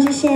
谢谢